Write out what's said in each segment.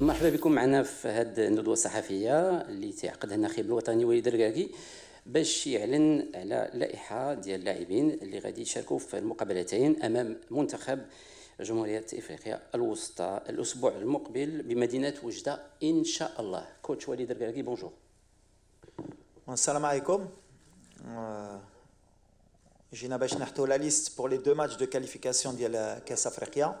مرحبا بكم معنا في هذه الندوة الصحفية اللي تعقدها الناخب الوطني وليد الركراكي باش يعلن على لائحة ديال اللاعبين اللي غادي يشاركوا في المقابلتين أمام منتخب جمهورية إفريقيا الوسطى الأسبوع المقبل بمدينة وجدة إن شاء الله. coach وليد الركراكي bonjour السلام عليكم. جينا باش نحطوا la liste pour les deux matchs de qualification ديال كأس أفريقيا.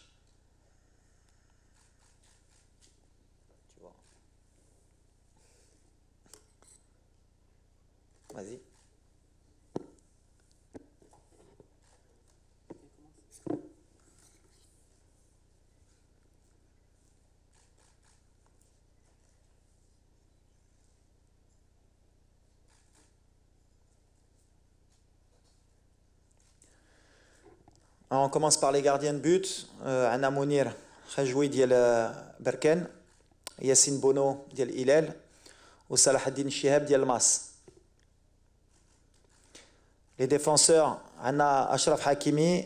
Vas-y. on commence par les gardiens de but. Euh, Anna Mounir, Khajoui ديال بركان ياسين بونو ديال الهلال وصلاح الدين الشهاب ديال الماس Les défenseurs, Anna Ashraf Hakimi,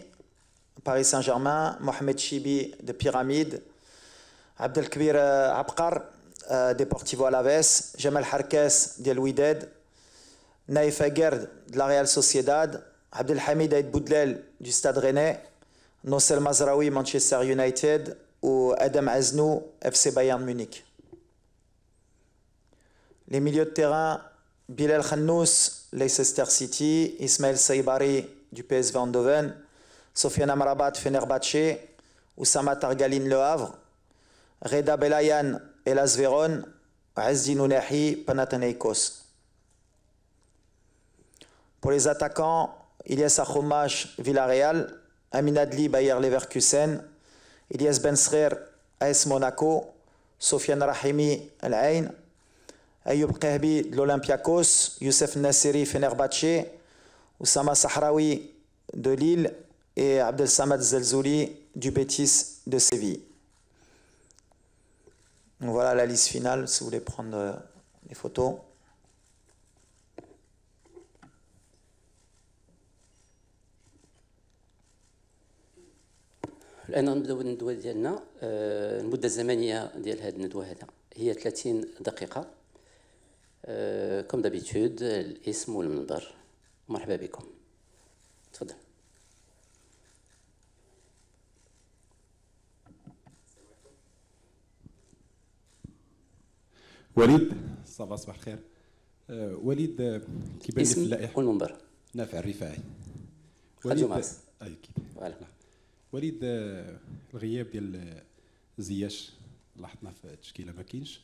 Paris Saint-Germain, Mohamed Chibi de Pyramide, Abdelkbir Abkar, Deportivo Alaves, Jamal Harkes de Louided, Naïf Aguerd de la Real Sociedad, Abdelhamid Aïd Boudlel du Stade Rennais, Nossel Mazraoui Manchester United ou Adam Aznou FC Bayern Munich. Les milieux de terrain, Bilal Khannous, Leicester City, Ismaël Saibari du PSV Eindhoven, Sofiane Amrabat Fenerbahce, Oussama Targalin Le Havre, Reda Belayan Elas Véron, Azdin Ounahi Panathinaikos. Pour les attaquants, Ilyas Akhomash Villarreal, Amin Adli Bayer Leverkusen, Ilyas Bensrer AS Monaco, Sofiane Rahimi Al Ain, Ayoub Qahbi de l'Olympiakos, Youssef Nassiri Fenerbahce, Oussama Sahraoui de Lille et Abdel Samad Zelzouli du Betis de Séville. Voilà la liste finale si vous voulez prendre les photos. الان غنبداو الندوه ديالنا المده الزمنيه ديال هذه الندوه هذا هي 30 دقيقه كوم دابيتود الاسم والمنبر مرحبا بكم تفضل وليد صباح صباح الخير وليد كيبان لي في اللائحه والمنبر نافع الرفاعي وليد اي أكيد وليد الغياب ديال زياش لاحظنا في التشكيله ما كاينش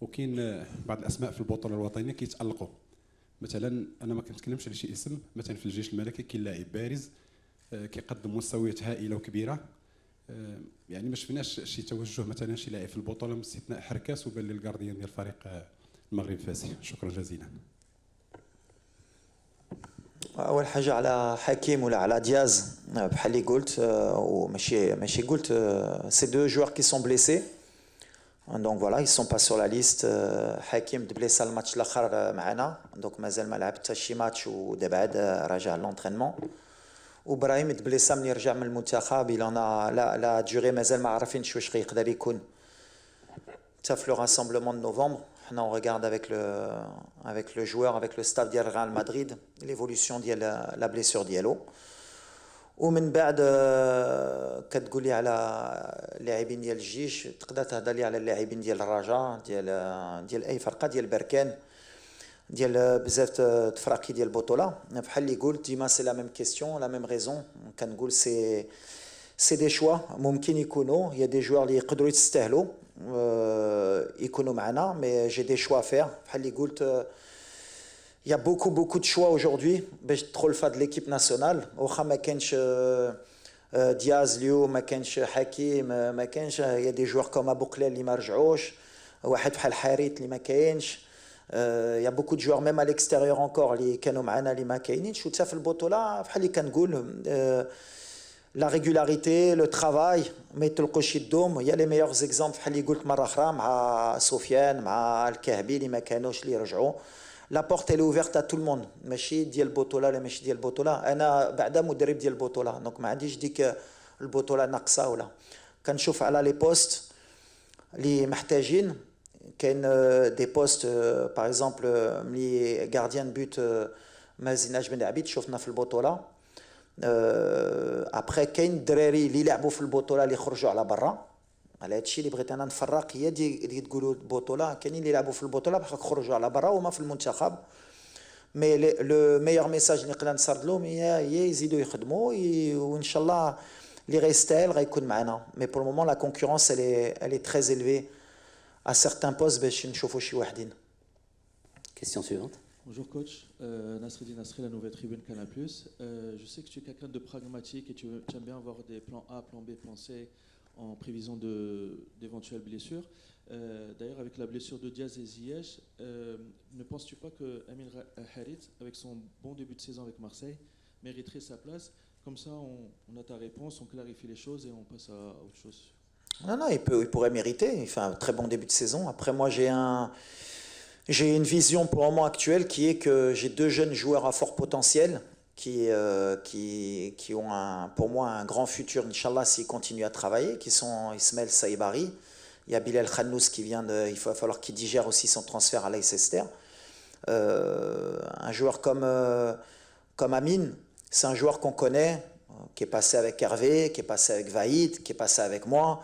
وكاين بعض الأسماء في البطولة الوطنية كيتألقوا. مثلا أنا ما كنتكلمش على شي اسم مثلا في الجيش الملكي كاين لاعب بارز كيقدم مستويات هائلة وكبيرة. يعني ما شفناش شي توجه مثلا شي لاعب في البطولة من استثناء حركاس وبان لي ال gardien ديال فريق المغرب الفاسي. شكرا جزيلا. أول حاجة على حكيم ولا على دياز؟ بحال اللي قلت وماشي ماشي قلت c'est deux joueurs qui sont blessés دونك فوالا ils sont pas sur la liste حكيم دبليسا الماتش الاخر معنا دونك مازال ما لعب حتى شي ماتش ودابا عاد راجع لونترينمون وابراهيم دبليسا ملي رجع من المنتخب الى لا لا ديوري مازال ما عارفينش واش غيقدر يكون حتى في لو راسمبلمون دو نوفمبر حنا on regarde avec le avec le joueur avec le staff ديال Real Madrid l'évolution ديال لا blessure ديالو ومن بعد كتقول لي على اللاعبين ديال الجيش تقدر تهضر لي على اللاعبين ديال الرجاء ديال ديال اي فرقه ديال بركان ديال بزاف تفراقي ديال البطوله بحال اللي قلت ديما سي لا ميم كيستيون لا ميم ريزون كنقول سي سي دي شوا ممكن يكونوا هي دي جوار اللي يقدروا يستاهلوا يكونوا معنا مي جي دي شوا فير بحال اللي قلت Il y a beaucoup, beaucoup de choix aujourd'hui. trop de l'équipe nationale. Diaz, Liu, Hakim, il y a des joueurs comme Abouklel qui ne marchent pas. واحد بحال حريت اللي ما كاينش il y a beaucoup de joueurs même à l'extérieur encore اللي كانوا معنا اللي ما كاينينش وتا في البطوله بحال اللي كنقول لا ريغولاريتي لو ترافاي ما يطلقوش يدهم هي لي ميور اكزومبل بحال اللي قلت مره اخرى مع سفيان مع الكهبي اللي ما كانوش اللي رجعوا لا بورت الي اوفيرت ا تو الموند ماشي ديال البطوله ولا ماشي ديال البطوله انا بعدا مدرب ديال البطوله دونك ما عنديش ديك البطوله ناقصه ولا كنشوف على لي بوست اللي محتاجين كاين دي بوست باغ اكزومبل ملي غارديان بوت مازيناش بن عبيد شفنا في البطوله ابخي كاين الدراري اللي لعبوا في البطوله اللي خرجوا على برا على هذا الشيء اللي بغيت انا نفرق هي اللي تقولوا البطوله كاينين اللي يلعبوا في البطوله بحال خرجوا على برا وما في المنتخب مي لو ميور ميساج اللي نقدر نسرد لهم هي هي يزيدوا يخدموا وان شاء الله اللي غيستاهل غيكون معنا مي بور المومون لا كونكورونس الي الي تري élevée à certains postes باش نشوفوا شي واحدين Question suivante. Bonjour coach, euh, Nasreddin Nasri, la nouvelle tribune Canal+. Euh, je sais que tu es quelqu'un de pragmatique et tu, tu aimes bien avoir des plans A, plan B, plan C en prévision d'éventuelles blessures. Euh, D'ailleurs, avec la blessure de Diaz et Ziyech, euh, ne penses-tu pas que Amin Harit, avec son bon début de saison avec Marseille, mériterait sa place? Comme ça, on, on, a ta réponse, on clarifie les choses et on passe à autre chose. Non, non, il, peut, il pourrait mériter. Il fait un très bon début de saison. Après, moi, j'ai un. J'ai une vision pour le moment actuel qui est que j'ai deux jeunes joueurs à fort potentiel qui, euh, qui, qui, ont un, pour moi un grand futur, Inch'Allah, s'ils continuent à travailler, qui sont Ismaël Saïbari. Il y a Bilal Khannous qui vient de. Il va falloir qu'il digère aussi son transfert à Leicester. Euh, un joueur comme, euh, comme Amin, c'est un joueur qu'on connaît, qui est passé avec Hervé, qui est passé avec Vaïd, qui est passé avec moi.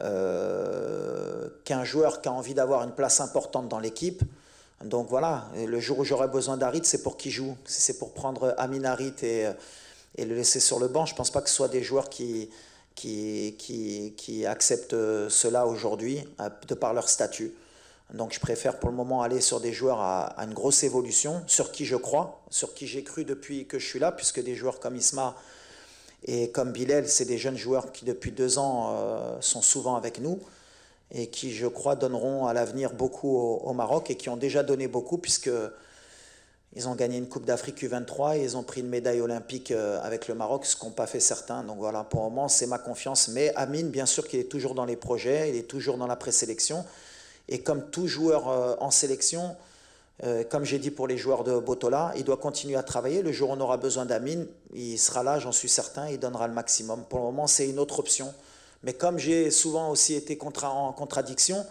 Euh, qu'un joueur qui a envie d'avoir une place importante dans l'équipe. Donc voilà, le jour où j'aurai besoin d'Arit, c'est pour qui joue. Si c'est pour prendre Amin Harit et, et, le laisser sur le banc, je ne pense pas que ce soit des joueurs qui, qui, qui, acceptent cela aujourd'hui, de par leur statut. Donc je préfère pour le moment aller sur des joueurs à, une grosse évolution, sur qui je crois, sur qui j'ai cru depuis que je suis là, puisque des joueurs comme Isma et comme Bilal, c'est des jeunes joueurs qui depuis deux ans euh, sont souvent avec nous et qui, je crois, donneront à l'avenir beaucoup au, Maroc et qui ont déjà donné beaucoup puisque ils ont gagné une Coupe d'Afrique U23 et ils ont pris une médaille olympique euh, avec le Maroc, ce qu'ont pas fait certains. Donc voilà, pour le moment, c'est ma confiance. Mais Amin, bien sûr qu'il est toujours dans les projets, il est toujours dans la présélection. Et comme tout joueur euh, en sélection, euh, comme j'ai dit pour les joueurs de Botola, il doit continuer à travailler. Le jour où on aura besoin d'Amin, il sera là, j'en suis certain, il donnera le maximum. Pour le moment, c'est une autre option. Mais comme j'ai souvent aussi été contra en contradiction,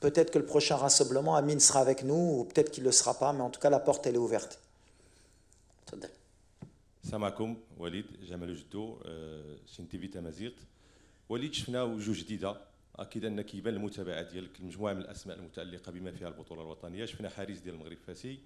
peut-être que le prochain rassemblement, Amin sera avec nous, ou peut-être qu'il ne le sera pas, mais en tout cas, la porte, elle est ouverte. السلام عليكم وليد جمال جدو شين تي في تمازيغ وليد شفنا وجوه جديده اكيد ان كيبان المتابعه ديالك المجموعه من الاسماء المتالقه بما فيها البطوله الوطنيه شفنا حارس ديال المغرب فاسي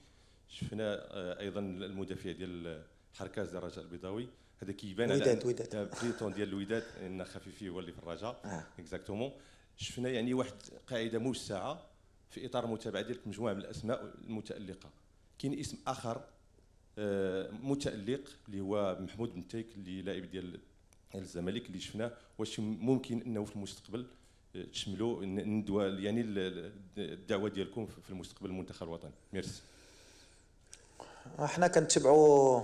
شفنا ايضا المدافع ديال حركاز الرجاء البيضاوي هذا كيبان وداد وداد بريتون ديال الوداد إن خفيفي هو اللي في الرجاء. exactement شفنا يعني واحد قاعدة موسعة في إطار المتابعه ديالك مجموعة من الأسماء المتألقة. كاين اسم آخر متألق اللي هو محمود بنتايك اللي لاعب ديال الزمالك اللي شفناه. واش ممكن إنه في المستقبل تشملوا ندوى يعني الدعوة ديالكم في المستقبل المنتخب الوطني؟ ميرسي. إحنا كنتبعوا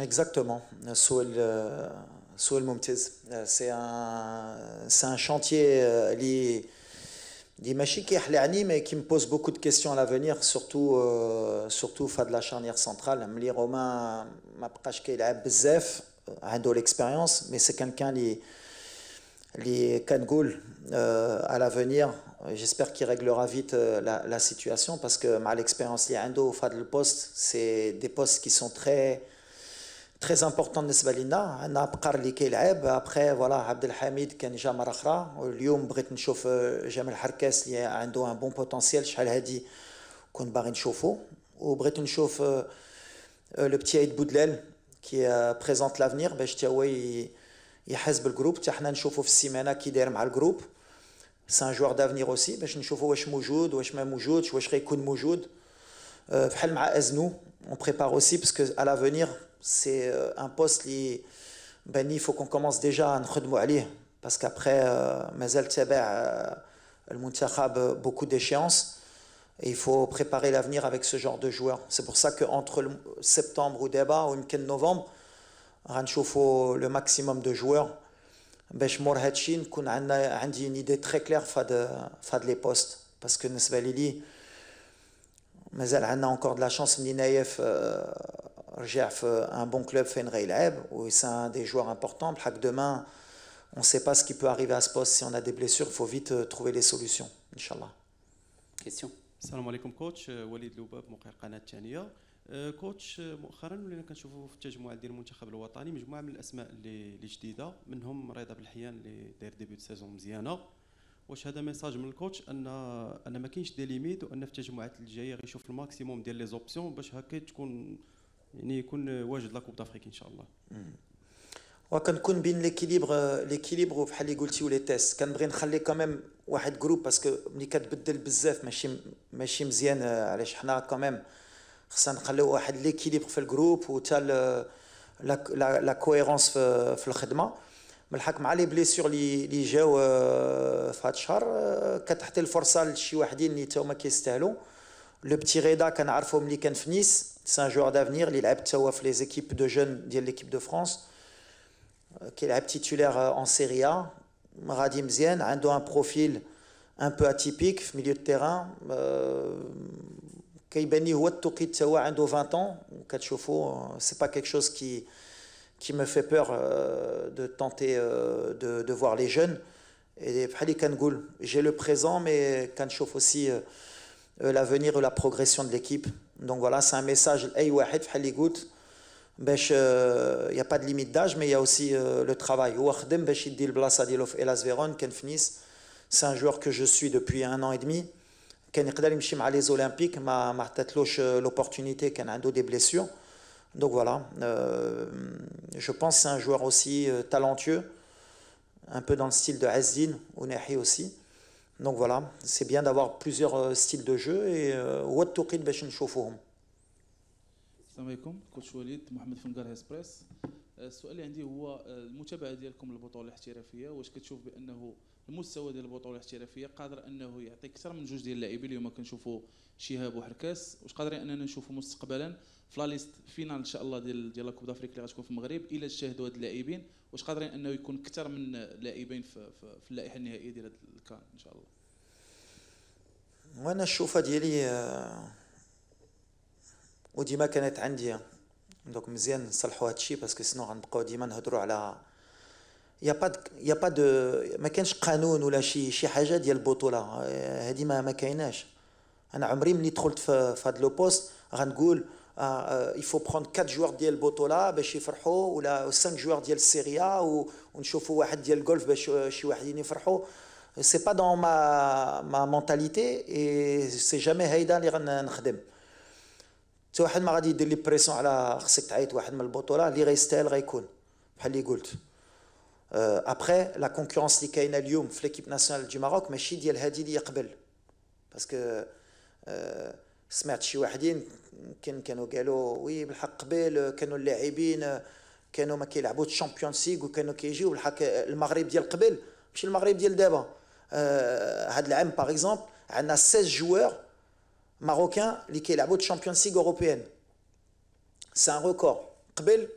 Exactement. Souel, euh, Moumtiz. Euh, c'est un, un chantier qui est mais qui me pose beaucoup de questions à l'avenir, surtout, euh, surtout de la charnière centrale. Les Romain m'a pratiqué, il a bzef, a de l'expérience, mais c'est quelqu'un qui les Kangoul euh, à l'avenir. J'espère qu'il réglera vite euh, la, la, situation parce que mal l'expérience liée à Ando, le poste, c'est des postes qui sont très très important بالنسبه لنا عندنا بقر اللي كيلعب ابخي فوالا عبد الحميد كان جا مره اخرى اليوم بغيت نشوف جمال حركاس اللي عنده ان بون بوتونسيال شحال هادي كنت باغي نشوفو وبغيت نشوف لو بتي عيد بودلال كي بريزونت لافنير باش تا هو يحس بالجروب حتى حنا نشوفو في السيمانه كي داير مع الجروب سي ان جوار دافنير اوسي باش نشوفو واش موجود واش ما موجودش واش غيكون موجود بحال مع ازنو اون بريبار اوسي باسكو على لافونير c'est euh, un poste qui ben, il faut qu'on commence déjà à nous aller parce qu'après مازال تابع المنتخب beaucoup d'échéances et il faut préparer l'avenir avec ce genre de joueurs c'est pour ça que entre septembre ou débat ou novembre غنشوفوا le maximum de joueurs باش مور هادشي نكون عندنا عندي une idée très claire فهاد فهاد les postes parce que بالنسبه لي مازال عندنا encore de la chance مني نايف رجع في un bon club فين غيلعب و c'est un des joueurs importants بحال demain on ne sait pas ce qui peut arriver à ce poste si on a des blessures il faut vite euh, trouver les solutions ان شاء الله question السلام عليكم كوتش وليد لوباب موقع القناه الثانيه coach مؤخرا ولينا كنشوفوا في التجمع ديال المنتخب الوطني مجموعة من الأسماء اللي اللي جديدة منهم رضا بلحيان اللي داير début saison مزيانة. واش هذا message من ال coach؟ أن أن ما كاينش des limites وأن في التجمعات الجاية غيشوف ال maximum ديال les options باش هكا تكون يعني يكون واجد la Coupe d'Afrique إن شاء الله. وكنكون بين l'équilibre l'équilibre بحال اللي قلتي و les tests كنبغي نخلي quand même واحد groupe parce que ملي كتبدل بزاف ماشي ماشي مزيان علاش حنا quand même خصنا نخليو واحد l'équilibre في ال groupe وتا la cohérence في, في الخدمة. بالحق مع les blessures اللي اللي جاو في هذا الشهر كتعطي الفرصة لشي واحدين اللي تا هما كيستاهلوا. le petit رضا كنعرفو ملي كان في نيس c'est un joueur d'avenir il لعب توا في les équipes de jeunes ديال l'équipe de France. كيلعب en Serie A. غادي مزيان عنده un profil un peu atypique في milieu de terrain. كيبان لي هو التوقيت توا عنده 20 ans وكتشوفوا c'est pas quelque chose qui qui me fait peur de tenter de, de voir les jeunes et بحال اللي كنقول j'ai le présent mais كنشوف aussi l'avenir et la progression de l'équipe donc voilà, c'est un message il n'y a pas de limite d'âge, mais il y a aussi euh, le travail. C'est un joueur que je suis depuis un an et demi. كان يقدر يمشي مع les Olympiques ما ما عطاتلوش l'opportunité كان عنده des blessures donc voilà euh, je pense c'est un joueur aussi euh, talentueux un peu dans le style de Azdin Ounahi aussi donc voilà, c'est bien d'avoir plusieurs euh, styles de jeu et هو التوقيت باش نشوفوهم. السلام عليكم كوتش وليد محمد فنقار اسبريس السؤال اللي عندي هو المتابعه ديالكم للبطوله الاحترافيه واش كتشوف بانه المستوى ديال البطولة الاحترافية قادر أنه يعطي أكثر من جوج ديال اللاعبين اليوم كنشوفوا شهاب وحركاس واش قادرين أننا نشوفوا مستقبلا في la liste finale إن شاء الله ديال ديال Coupe d'Afrique اللي غتكون في المغرب إلى اجتهدوا هاد اللاعبين واش قادرين أنه يكون أكثر من لاعبين في, في, اللائحة النهائية ديال ال CAN إن شاء الله. وأنا الشوفة ديالي وديما كانت عندي donc مزيان نصلحوا هادشي parce que sinon غنبقاو ديما نهضروا على y a pas y a pas de ما كانش قانون ولا شي شي حاجة ديال البطوله هادي ما ما كايناش أنا عمري ملي دخلت في, في هاد le poste غنقول faut prendre 4 joueurs ديال البطوله باش يفرحوا ولا 5 joueurs ديال Serie A ونشوفوا واحد ديال الجولف باش شي واحدين يفرحوا c'est pas dans ma ma mentalité et c'est jamais هيدا اللي غنخدم حتى واحد ما غادي يدير لي pression على خصك تعيط واحد من البطوله اللي غيستاهل غيكون بحال اللي قلت ابخي لا كونكورونس اللي كاينه اليوم في ليكيب ناسيونال دي ماروك ماشي ديال هادي اللي قبل باسكو سمعت شي واحدين يمكن كانوا قالوا وي بالحق قبل كانوا اللاعبين كانوا ما كيلعبوش الشامبيونز ليغ وكانوا كيجيو بالحق المغرب ديال قبل ماشي المغرب ديال دابا هاد العام باغ اكزومبل عندنا 16 جوار ماروكان اللي كيلعبوا الشامبيونز ليغ اوروبيان سي ان ريكور قبل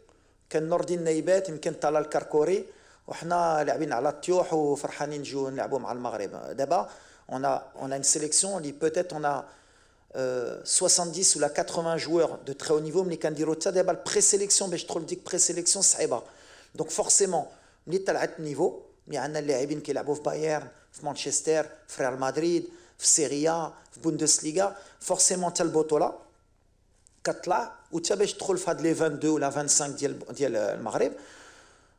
كان نور الدين نايبات يمكن طلال الكركوري وحنا لاعبين على الطيوح وفرحانين نجيو نلعبوا مع المغرب دابا on a, on a une sélection, peut-être on a 70 ou la 80 joueurs de très haut niveau, mais quand dire ça, la présélection, mais je trouve que présélection, c'est Donc forcément, on est à niveau, il y a des joueurs qui jouent au Bayern, au Manchester, au Real Madrid, au Serie A, au Bundesliga, forcément, tu as le bateau là, là, ou tu as les 22 ou la 25 de Maghreb.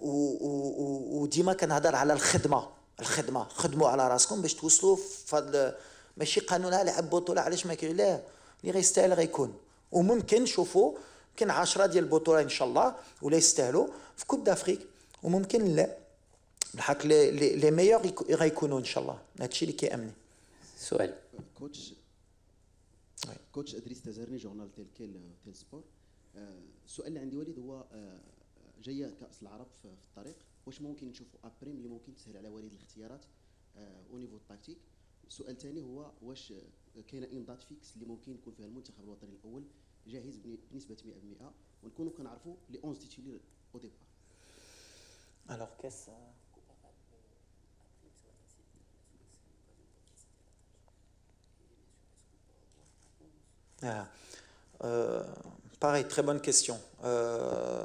وديما كنهضر على الخدمة الخدمة خدموا على راسكم باش توصلوا في هذا ماشي قانونها لعب بطوله علاش ما كاين؟ لا اللي غيستاهل غيكون. وممكن شوفوا كاين 10 ديال البطوله إن شاء الله ولا يستاهلوا في Coupe d'Afrique وممكن لا بالحق les les meilleurs غيكونوا إن شاء الله. هادشي اللي كيأمني. سؤال. coach coach أدريس تزرني journal تيل كيل تيل سبور. السؤال اللي عندي وليد هو آه، جاية كأس العرب في الطريق واش ممكن نشوفوا une prime اللي ممكن تسهل على وليد الاختيارات au niveau التكتيك السؤال الثاني هو واش كاينة une date fixe اللي ممكن يكون فيها المنتخب الوطني الأول جاهز بنسبة 100% ونكونوا كنعرفوا les 11 titulaires au départ الوغ كاس Ah. Euh, pareil, très bonne question. Euh,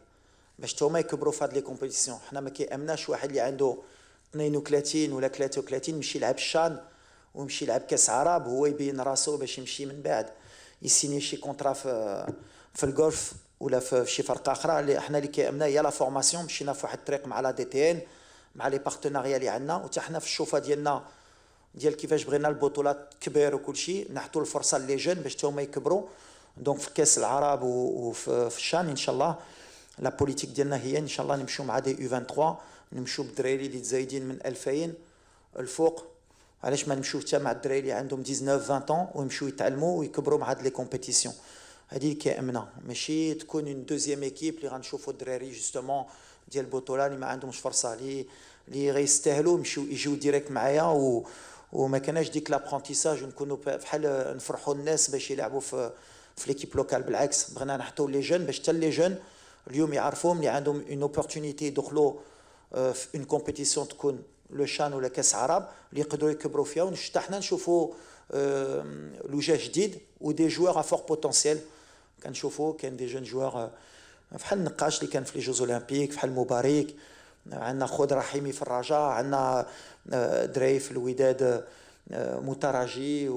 باش هما يكبروا في هاد les compétitions. حنا ما كيأمناش واحد اللي عنده 32 ولا 33 يمشي يلعب الشان ويمشي يلعب كاس عرب هو يبين راسو باش يمشي من بعد. يسيني شي contrat في في الجولف ولا في شي فرقة أخرى اللي إحنا اللي كيامنا هي la formation مشينا في واحد الطريق مع la DTN مع les partenariats اللي عندنا. وتا حنا في الشوفة ديالنا ديال كيفاش بغينا البطولات كبير وكل شيء نحطوا الفرصة les jeunes باش هما يكبروا donc في كاس العرب وفي الشان إن شاء الله. la politique ديالنا هي ان شاء الله نمشيو مع des U23 نمشيو بالدراري اللي تزايدين من 2000 الفوق علاش ما نمشيو حتى مع الدراري اللي عندهم 19 20 ويمشيو يتعلموا ويكبروا مع هاد les compétitions هذه اللي كيامنا ماشي تكون une deuxième équipe اللي غنشوفوا الدراري justement ديال البطوله اللي ما عندهمش فرصه اللي اللي غيستاهلوا يمشيو يجيو direct معايا و وما كاناش ديك l'apprentissage نكونوا بحال نفرحوا الناس باش يلعبوا في في l'équipe locale بالعكس بغينا نحطوا les jeunes باش حتى les jeunes اليوم يعرفوهم اللي عندهم une opportunité يدخلوا في une compétition تكون le شان ولا كاس عرب اللي يقدروا يكبروا فيها. وحتى حنا نشوفوا لوجه جديد و des joueurs à fort potentiel كنشوفوا كاين des jeunes joueurs بحال النقاش اللي كان في les Jeux Olympiques بحال مبارك. عندنا خود رحيمي في الرجاء عندنا دراري في الوداد متراجي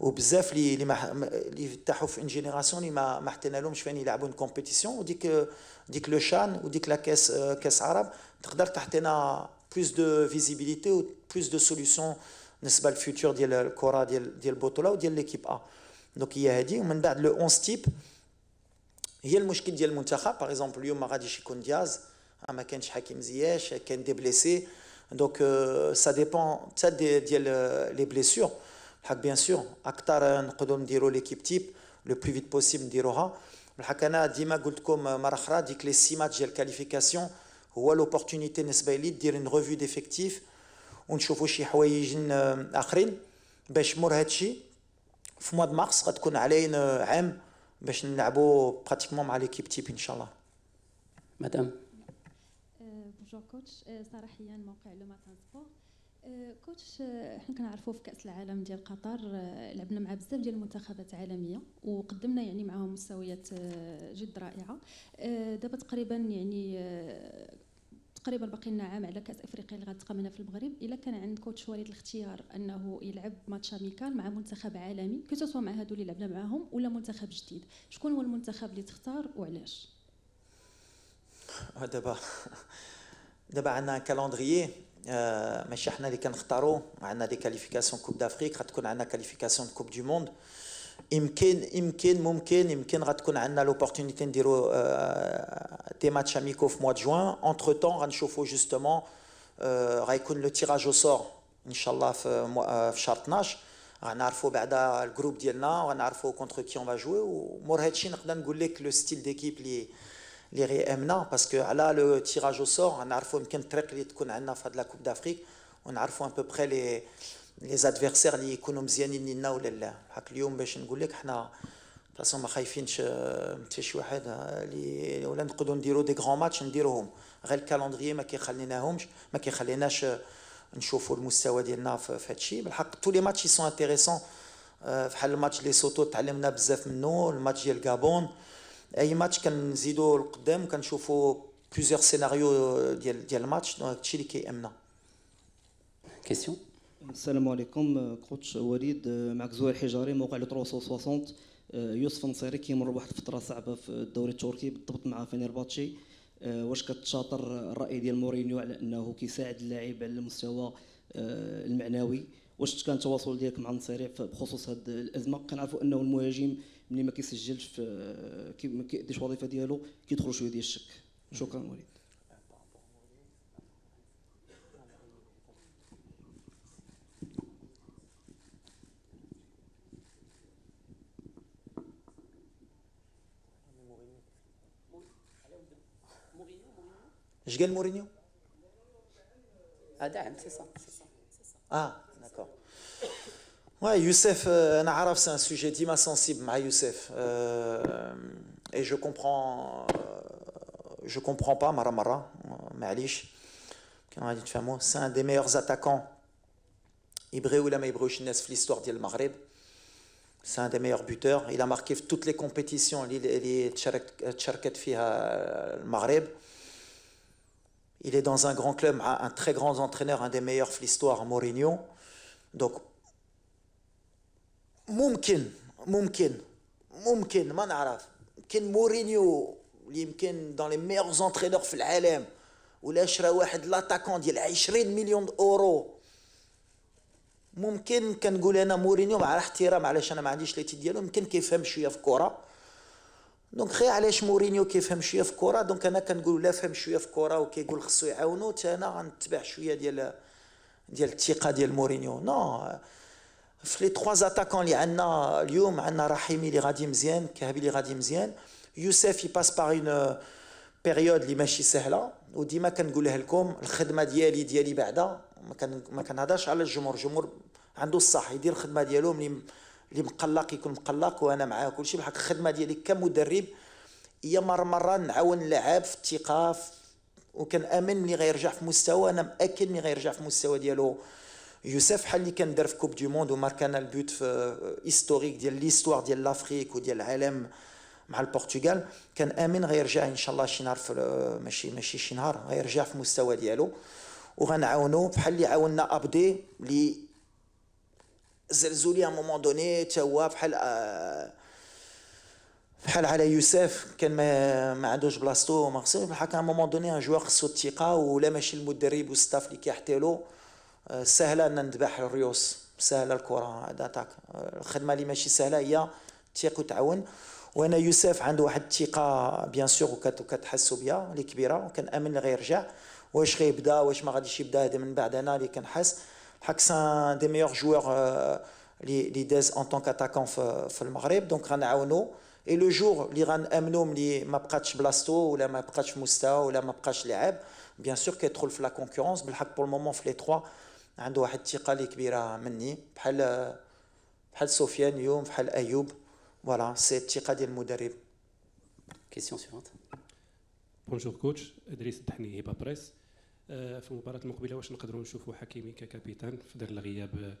وبزاف اللي اللي فتحوا في ان جينيراسيون اللي ما ما حطينا لهمش فين يلعبوا كومبيتيسيون وديك ديك لو شان وديك لا كاس كاس عرب تقدر تعطينا بلوس دو فيزيبيليتي و بلوس دو سوليوشن بالنسبه للفيوتشر ديال الكره ديال ديال البطوله وديال ليكيب ا دونك هي هذه ومن بعد لو 11 تيب هي المشكل ديال المنتخب باغ اكزومبل اليوم ما غاديش يكون دياز ما كانش حكيم زياش كان دي بليسي دونك سا ديبون حتى ديال لي بليسيور الحق بيان سور اكثر نقدروا نديروا ليكيب تيب لو بلو فيت بوسيبل نديروها بالحق انا ديما قلت لكم مره اخرى ديك لي سي ماتش ديال الكاليفيكاسيون هو لوبورتونيتي بالنسبه لي دير اون ريفيو ديفيكتيف ونشوفوا شي حوايج اخرين باش مور هادشي في موا مارس غتكون علينا عام باش نلعبوا براتيكمون مع ليكيب تيب ان شاء الله مدام Bonjour coach ساره حيان موقع لو ماتان سبور coach حنا كنعرفوا في كأس العالم ديال قطر لعبنا مع بزاف ديال المنتخبات عالمية وقدمنا يعني معاهم مستويات جد رائعة. دابا تقريبا يعني تقريبا باقي لنا عام على كأس إفريقيا اللي غتقام في المغرب. إلا كان عند coach وليد الاختيار أنه يلعب match amical مع منتخب عالمي كو مع هادو اللي لعبنا معاهم ولا منتخب جديد. شكون هو المنتخب اللي تختار وعلاش؟ دابا دابا عندنا كالندريي ماشي حنا اللي كنختاروا عندنا دي كاليفيكاسيون كوب دافريك غتكون عندنا كاليفيكاسيون كوب دو موند يمكن يمكن ممكن يمكن غتكون عندنا لوبورتونيتي نديرو دي ماتش اميكو في موا دو جوان اونتر طون غنشوفو جوستومون غيكون لو تيراج او سور ان شاء الله في في شهر 12 غنعرفوا بعدا الجروب ديالنا وغنعرفوا كونتر كي اون فا جوي ومور هادشي نقدر نقول لك لو ستيل ديكيب لي اللي غيامنا parce que على le tirage au sort غنعرفوا يمكن الطريق اللي تكون عندنا في هاد la Coupe d'Afrique ونعرفوا un peu près les les adversaires اللي يكونوا مزيانين لينا ولا لا هاك اليوم باش نقول لك حنا de toute façon ما خايفينش حتى شي واحد اللي ولا نقدروا نديروا des grands matchs نديروهم غير ال calendrier ما كيخليناهمش ما كيخليناش نشوفوا المستوى ديالنا في هذا الشيء بالحق tous les matchs sont intéressants بحال الماتش Lesotho تعلمنا بزاف منه الماتش ديال غابون أي ماتش كنزيدوا لقدام كنشوفوا plusieurs scénarios ديال ديال الماتش donc هادشي اللي كيأمنا. question السلام عليكم coach وليد معك زوير حجاري موقع Le 360 يوسف نصيري كيمر بواحد الفترة صعبة في الدوري التركي بالضبط مع فينيرباتشي. واش كتشاطر الرأي ديال مورينيو على أنه كيساعد اللاعب على المستوى المعنوي؟ واش كان التواصل ديالك مع النصيري بخصوص هذه الأزمة؟ كنعرفوا أنه المهاجم ملي ما كيسجلش في ما كيديش الوظيفه ديالو كيدخل شوية ديال الشك. شكرا وليد. اش قال مورينيو؟ آه داعم سي سا آه. Oui, Youssef, euh, c'est un sujet d'immense sensible, ma Youssef. Euh, et je comprends, euh, je comprends pas, Mara Mara, euh, Malish, c'est un des meilleurs attaquants, Ibré ou la. C'est un des meilleurs buteurs. Il a marqué toutes les compétitions, les le Maghreb. Il est dans un grand club, un très grand entraîneur, un des meilleurs de l'histoire, Mourinho. Donc, ممكن ممكن ممكن ما نعرف. يمكن مورينيو اللي يمكن dans les meilleurs entraîneurs في العالم ولا شرا واحد l'attaquant ديال 20 مليون أورو. ممكن كنقول أنا مورينيو مع الاحترام علاش أنا ما عنديش les titres ديالو يمكن كيفهم شوية في الكرة. donc غير علاش مورينيو كيفهم شوية في الكرة؟ donc أنا كنقول لا فهم شوية في الكرة وكيقول خصو يعاونو حتى أنا غنتبع شوية ديال ديال الثقة ديال مورينيو. nous في les trois attaquants اللي عندنا اليوم عندنا رحيمي اللي غادي مزيان الكعبي اللي غادي مزيان يوسف il passe par une période اللي ماشي سهله وديما كنقولها لكم الخدمه ديالي ديالي بعدا ما كان ما كنهضرش على الجمهور الجمهور عنده الصح يدير الخدمه ديالو ملي اللي مقلق يكون مقلق وأنا معاه كلشي بحق الخدمه ديالي كمدرب هي مره مره نعاون اللاعب في الثقه وكنامن ملي غيرجع في مستوى أنا مأكد ملي غيرجع في المستوى ديالو يوسف بحال اللي كان دار في Coupe du monde و marqua لنا ال but في historique ديال l'histoire ديال l'Afrique وديال العالم مع البرتغال كنامن غيرجع ان شاء الله شي نهار ماشي ماشي شي نهار غيرجع في المستوى ديالو وغنعاونو بحال اللي عاوننا عبدي الزلزولي moment donné تا هو بحال بحال على يوسف كان ما, ما عندوش بلاصتو ما خصوش بحال كان moment donné un joueur خصو الثقه ولا ماشي المدرب وال staff اللي كيحطو سهلة أن نذبح الريوس سهلة الكره هذا تاك الخدمة اللي ماشي سهلة هي تيق وتعاون. وأنا يوسف عنده واحد الثقة bien sûr وكتحسوا بها اللي كبيرة وكنامن اللي غيرجع واش غيبدا واش ما غاديش يبدا هذا من بعد أنا اللي كنحس. بحال c'est un des meilleurs joueurs اللي داز en tant qu'attaquant في المغرب. donc غنعاونو. et le jour اللي غنأمنو ملي ما بقاتش بلاصتو ولا ما بقاتش مستوى ولا ما بقاش لاعب bien sûr كيدخل في la concurrence بالحق pour le moment في les trois عنده واحد الثقة اللي كبيرة مني بحال بحال سفيان اليوم بحال أيوب. voilà c'est الثقة ديال المدرب. question suivante bonjour coach ادريس الدحني هبه بريس في المباراة المقبلة واش نقدروا نشوفوا حكيمي ك capitaine في ظل غياب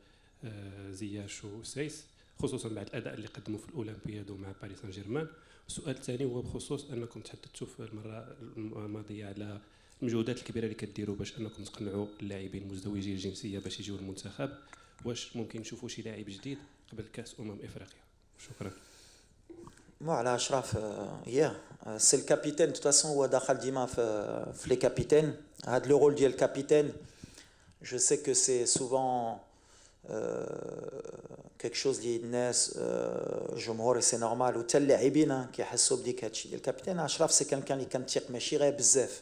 زياش وسايس خصوصا بعد الأداء اللي قدموا في الأولمبياد ومع باريس سان جيرمان. السؤال الثاني هو بخصوص أنكم تحدثتوا في المرة الماضية على المجهودات الكبيرة اللي كديروا باش أنكم تقنعوا اللاعبين المزدوجي الجنسية باش يجيو المنتخب واش ممكن نشوفوا شي لاعب جديد قبل كأس أمم إفريقيا؟ شكرا. mais على أشرف déjà c'est ال capitaine de façon هو دخل ديما في في les capitaines هاد le rôle ديال ال capitaine je sais que c'est souvent quelque chose اللي الناس جمهور c'est normal وتا اللاعبين كيحسوا بديك هادشي ديال ال capitaine اشرف c'est quelqu'un اللي كنتيق ماشي غير بزاف.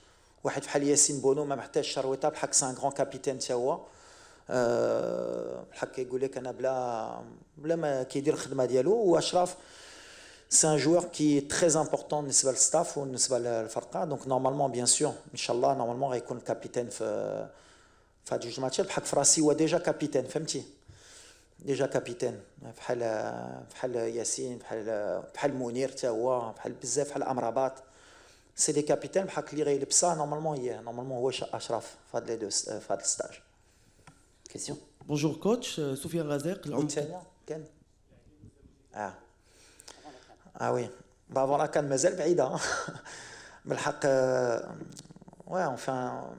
واحد بحال ياسين بونو ما محتاج شرويطة بحال c'est un grand capitaine تا هو. بحال كيقول لك أنا بلا بلا ما كيدير الخدمة ديالو. وأشرف c'est un joueur qui est très important بالنسبة لل staff وبالنسبه للفرقة. donc normalement bien sûr ان شاء الله normalement غيكون ال capitaine في في هاد جوج ماتشات. بحال في راسي هو déjà capitaine فهمتي؟ déjà capitaine بحال بحال ياسين بحال بحال منير حتى هو بحال بزاف بحال أمرابات. سي دي كابيتان بحال اللي غيلبسها نورمالمون هي نورمالمون هو اشرف في هاد لي دو في هاد الستاج كيسيون بونجور كوتش سفيان غازيق الثانيه كان اه اه وي با فوالا كان مازال بعيده بالحق وي انفان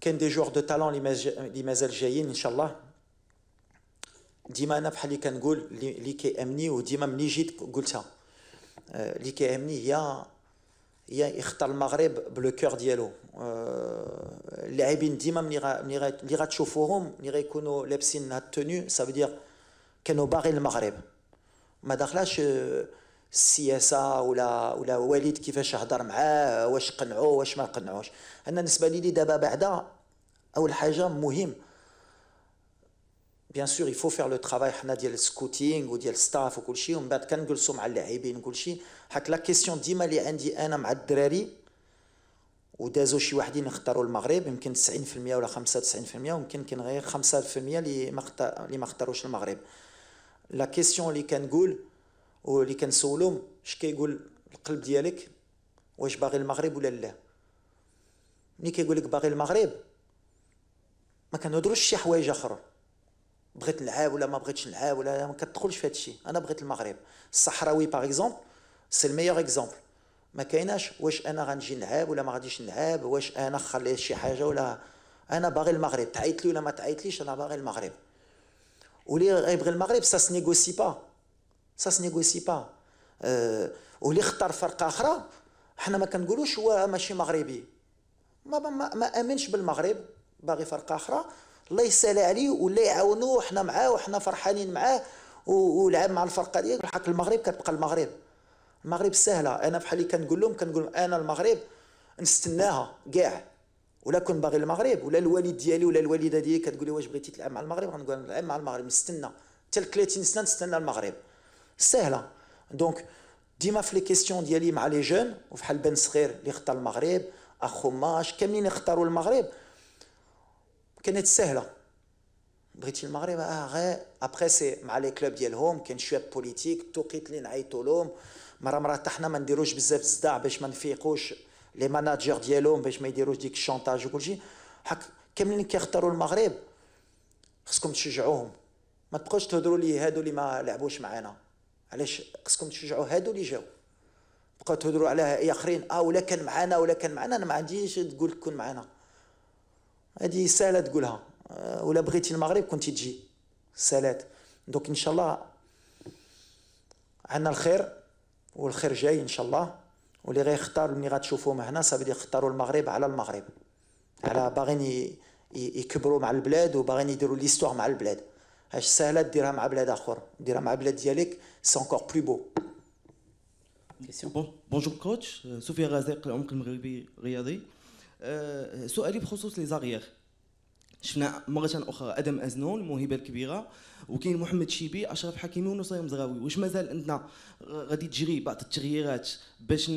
كاين دي جوغ دو تالون اللي مازال جايين ان شاء الله ديما انا بحال اللي كنقول اللي كيامني وديما ملي جيت قلتها اللي كيهمني هي هي يختار المغرب ب le cœur ديالو اللاعبين ديما ملي اللي غتشوفوهم ملي غيكونوا لابسين هاد ال tenue ça veut dire كانوا باغيين المغرب ما داخلاش السياسة ولا ولا والد كيفاش هضر معاه واش قنعوه واش ما قنعوش أنا بالنسبة لي دابا بعدا اول حاجة مهم bien sûr il faut faire le travail حنا ديال ال scouting وديال staff وكل شيء ومن بعد كنجلسوا مع اللاعبين وكل شيء حك la question ديما اللي عندي أنا مع الدراري ودازو شي واحدين اختاروا المغرب يمكن 90% ولا 95% ويمكن كاين غير 5% اللي ما اللي ما اختاروش المغرب la question اللي كنقول واللي كنسولهم اش كيقول القلب ديالك واش باغي المغرب ولا لا ملي كيقول لك باغي المغرب ما كنهضروش شي حوايج أخرى بغيت نلعب ولا ما بغيتش نلعب ولا ما كتدخلش في هذا الشيء أنا بغيت المغرب. الصحراوي par exemple c'est ال meilleur exemple ما كايناش واش أنا غنجي نلعب ولا ما غاديش نلعب واش أنا خليت شي حاجة ولا أنا باغي المغرب. تعيط لي ولا ما تعيطليش أنا باغي المغرب. واللي غيبغي المغرب ça se négocie pas ça se négocie pas أه واللي اختار فرقة أخرى حنا ما كنقولوش هو ماشي مغربي. ما, ما آمنش بالمغرب. باغي فرقة أخرى. الله يسهل عليه ولا يعاونوه حنا معاه وحنا فرحانين معاه ولعب مع الفرقة ديالك الحق المغرب كتبقى المغرب. المغرب سهلة. أنا بحال اللي كنقول لهم كنقول أنا المغرب نستناها كاع. ولا كون باغي المغرب ولا الوالد ديالي ولا الوالدة ديالي كتقول لي واش بغيتي تلعب مع المغرب؟ غنقول نلعب مع المغرب نستنى. حتى 30 سنة نستنى المغرب. سهلة. donc ديما في les questions ديالي مع les jeunes وفحال بن صغير اللي اختار المغرب اخوماش كاملين اختاروا المغرب. كانت سهلة. بغيتي المغرب؟ آه غير après c'est مع les clubs ديالهم كاين شوية politique التوقيت اللي نعيطوا لهم. مرة مرة حتى حنا ما نديروش بزاف الصداع باش ما نفيقوش. les managers ديالهم باش ما يديروش ديك ال chantage وكلشي حك كاملين كيختاروا المغرب خصكم تشجعوهم. ما تبقاوش تهضروا لي هادو اللي ما لعبوش معانا. علاش؟ خصكم تشجعوا هادو اللي جاو. بقاو تهضروا على آخرين. آه ولا كان معانا ولا كان معانا أنا ما عنديش تقول كون معانا. هذه سهله تقولها. ولا بغيتي المغرب كنتي تجي. سالات. donc إن شاء الله عندنا الخير والخير جاي إن شاء الله. واللي غيختار ملي غتشوفوهم هنا ça veut dire يختاروا المغرب على المغرب. على باغيين يكبروا مع البلاد وباغيين يديروا l'histoire مع البلاد. هاش سهله ديرها مع بلاد آخر. ديرها مع بلاد ديالك c'est encore plus beau. bonjour coach سفيان غازيق العمق المغربي رياضي سؤالي بخصوص لي زاغيير شفنا مرة أخرى أدم أزنون الموهبة الكبيرة وكاين محمد شيبي أشرف حكيمي ونصير مزغاوي واش مازال عندنا غادي تجري بعض التغييرات باش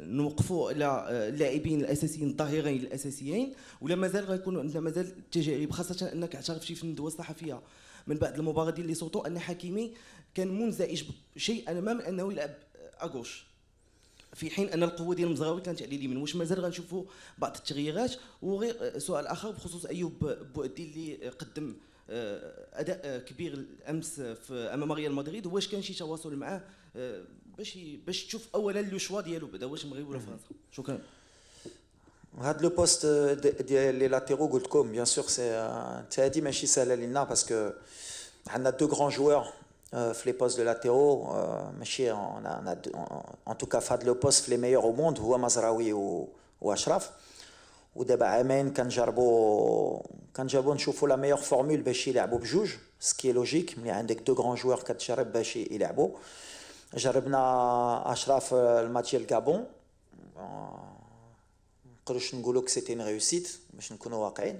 نوقفوا على اللاعبين الأساسيين الظاهرين الأساسيين ولا مازال غيكون عندنا مازال تجارب خاصة أنك اعترفتي في الندوة الصحفية. من بعد المباراة ديال لي سوتو أن حكيمي كان منزعج شيء ما من أنه يلعب اغوش في حين أن القوة ديال المزراوي كانت على اليمين واش مازال غنشوفوا بعض التغييرات وغير سؤال آخر بخصوص أيوب بوعدي اللي قدم آه، أداء كبير امس في أمام ريال مدريد واش كان شي تواصل معاه؟ آه، باش باش تشوف اولا le choix ديالو بعدا واش المغرب ولا فرنسا؟ شكرا. هاد le poste ديال les latéraux قلت لكم bien sûr c'est une هادي ماشي سهله لينا parce que عندنا deux grands joueurs في لي بوست دو لاتيرو ماشي en tout cas فهاد لو بوست في لي ميور او موند هو مزراوي واشرف ودابا عامين كنجربوا كنجربوا نشوفوا لا ميور فورمول باش يلعبوا بجوج سكي لوجيك ملي عندك دو غران جوار كتجرب باش يلعبوا جربنا اشرف الماتش ديال الكابون نقدروش نقولوا كو سيتي ريوسيت باش نكونوا واقعين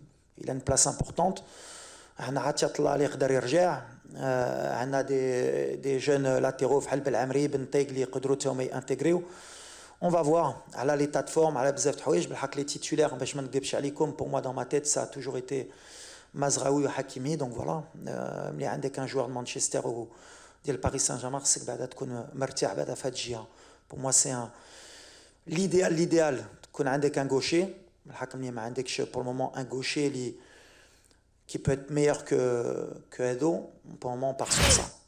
Il a une place importante. On a euh, des, des jeunes latéraux, ben on va voir à l'état de forme, à l'abzef de les titulaires, pour moi dans ma tête, ça a toujours été Mazraoui ou Hakimi, donc voilà. Il y a un joueur de Manchester ou du Paris Saint-Germain, c'est que Pour moi, c'est l'idéal, l'idéal, qu'on a un gaucher. Pour le moment, un gaucher qui peut être meilleur que, que Edo, pour le moment, on part sur ça.